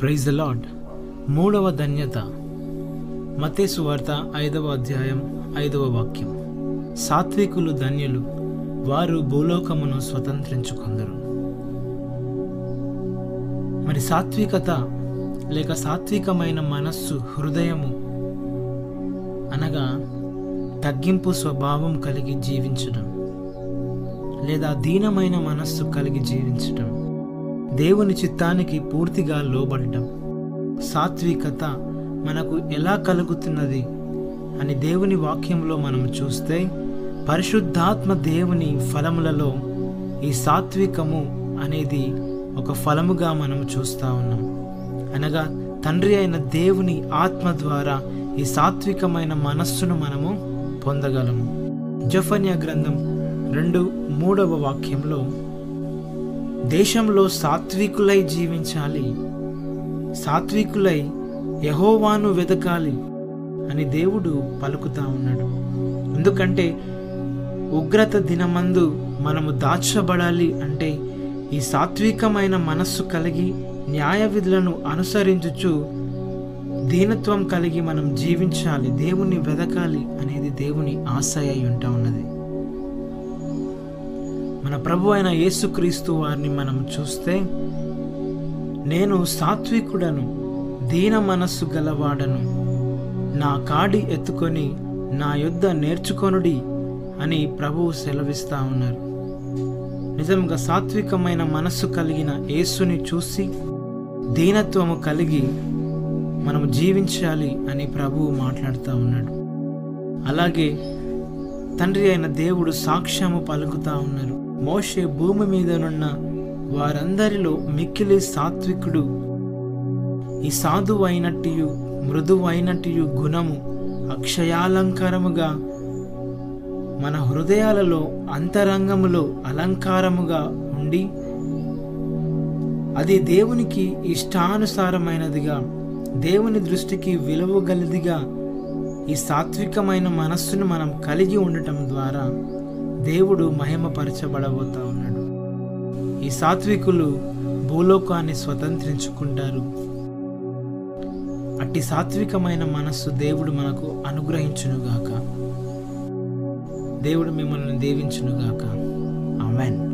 Praise lord మూడవ ధన్యత. మతేసు వార్త ఐదవ అధ్యాయం ఐదవ వాక్యం. సాత్వికులు ధన్యులు వారు భూలోకమును స్వతంత్రించుకొందరు. మరి సాత్వికత లేక సాత్వికమైన మనస్సు హృదయము అనగా తగ్గింపు స్వభావం కలిగి జీవించడం లేదా దీనమైన మనస్సు కలిగి జీవించడం. దేవుని చిత్తానికి పూర్తిగా లోబడటం. సాత్వికత మనకు ఎలా కలుగుతున్నది అని దేవుని వాక్యంలో మనం చూస్తే పరిశుద్ధాత్మ దేవుని ఫలములలో ఈ సాత్వికము అనేది ఒక ఫలముగా మనం చూస్తూ ఉన్నాం. అనగా తండ్రి అయిన దేవుని ఆత్మ ద్వారా ఈ సాత్వికమైన మనస్సును మనము పొందగలము. జఫన్య గ్రంథం రెండు మూడవ వాక్యంలో దేశంలో సాత్వికులై జీవించాలి. సాత్వికులై యహోవాను వెతకాలి అని దేవుడు పలుకుతా ఉన్నాడు. ఎందుకంటే ఉగ్రత దినమందు మనము దాచబడాలి అంటే ఈ సాత్వికమైన మనస్సు కలిగి న్యాయ విధులను అనుసరించుచు దీనత్వం కలిగి మనం జీవించాలి దేవుణ్ణి వెదకాలి అనేది దేవుని ఆశయ అయి ఉంటా ఉన్నది. మన ప్రభు అయిన యేసుక్రీస్తు వారిని మనం చూస్తే నేను సాత్వికుడను దీన మనస్సు గలవాడను. నా కాడి ఎత్తుకొని నా యుద్ధ నేర్చుకొనుడి అని ప్రభువు సెలవిస్తా ఉన్నారు. నిజంగా సాత్వికమైన మనస్సు కలిగిన యేసుని చూసి దీనత్వము కలిగి మనము జీవించాలి అని ప్రభువు మాట్లాడుతూ ఉన్నాడు. అలాగే తండ్రి అయిన దేవుడు సాక్ష్యము పలుకుతా ఉన్నారు. మోషే భూమి మీదనున్న వారందరిలో మిక్కిలి సాత్వికుడు. ఈ సాధువైనట్టు మృదువైనట్టు గుణము అక్షయాలంకారముగా మన హృదయాలలో అంతరంగములో అలంకారముగా ఉండి అది దేవునికి ఇష్టానుసారమైనదిగా దేవుని దృష్టికి విలువగలదిగా ఈ సాత్వికమైన మనస్సును మనం కలిగి ఉండటం ద్వారా దేవుడు మహిమపరచబడబోతా ఉన్నాడు. ఈ సాత్వికులు భూలోకాన్ని స్వతంత్రించుకుంటారు. అట్టి సాత్వికమైన మనస్సు దేవుడు మనకు అనుగ్రహించునుగాక. దేవుడు మిమ్మల్ని దీవించునుగాక. ఆమెన్.